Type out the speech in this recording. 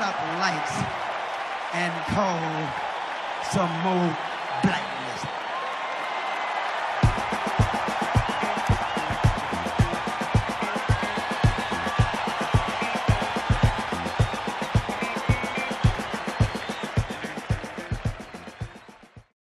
it up lights and call some more.